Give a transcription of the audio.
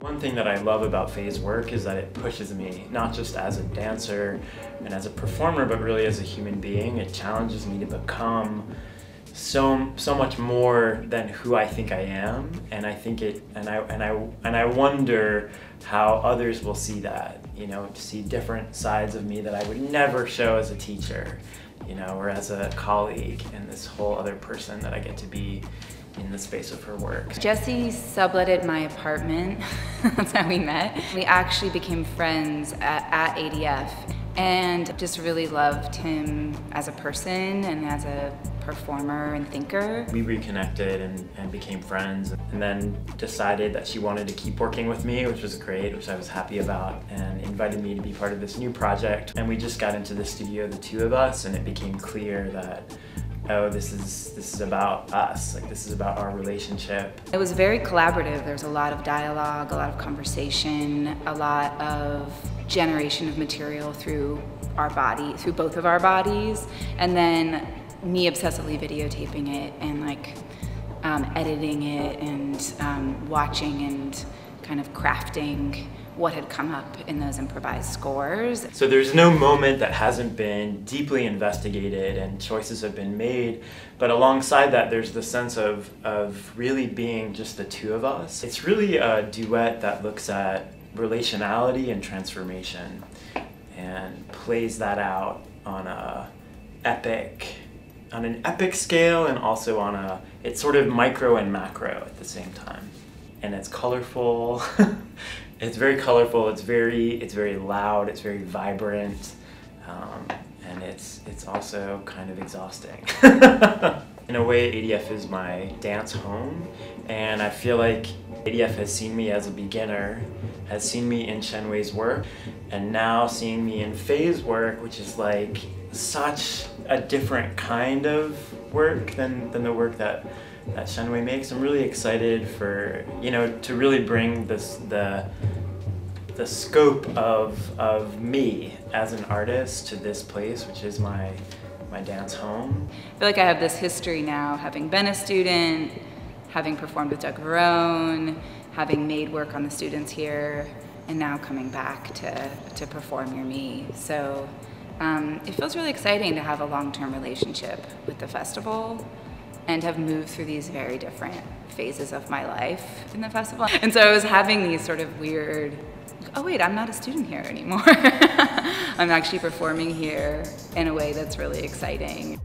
One thing that I love about Faye's work is that it pushes me, not just as a dancer and as a performer, but really as a human being. It challenges me to become so so much more than who I think I am, and I think it, and I and I and I wonder how others will see that. You know, to see different sides of me that I would never show as a teacher, you know, or as a colleague, and this whole other person that I get to be in the space of her work. Jesse subletted my apartment. That's how we met. We actually became friends at, at, ADF and just really loved him as a person and as a performer and thinker. We reconnected and, and became friends and then decided that she wanted to keep working with me, which was great, which I was happy about, and invited me to be part of this new project. And we just got into the studio, the two of us, and it became clear that oh, this is this is about us. Like this is about our relationship. It was very collaborative. There was a lot of dialogue, a lot of conversation, a lot of generation of material through our body, through both of our bodies, and then me obsessively videotaping it and like um, editing it and um, watching and kind of crafting what had come up in those improvised scores. So there's no moment that hasn't been deeply investigated and choices have been made, but alongside that there's the sense of, of really being just the two of us. It's really a duet that looks at relationality and transformation and plays that out on a epic on an epic scale and also on a it's sort of micro and macro at the same time and it's colorful. It's very colorful it's very it's very loud it's very vibrant um, and it's it's also kind of exhausting. In a way ADF is my dance home and I feel like ADF has seen me as a beginner has seen me in Shen Wei's work and now seeing me in Faye's work which is like such a different kind of work than, than the work that that Shen Wei makes. I'm really excited for you know to really bring this the the scope of of me as an artist to this place, which is my my dance home. I feel like I have this history now, having been a student, having performed with Doug Varone, having made work on the students here, and now coming back to to perform You're Me. So. Um, it feels really exciting to have a long-term relationship with the festival and have moved through these very different phases of my life in the festival. And so I was having these sort of weird, oh wait, I'm not a student here anymore. I'm actually performing here in a way that's really exciting.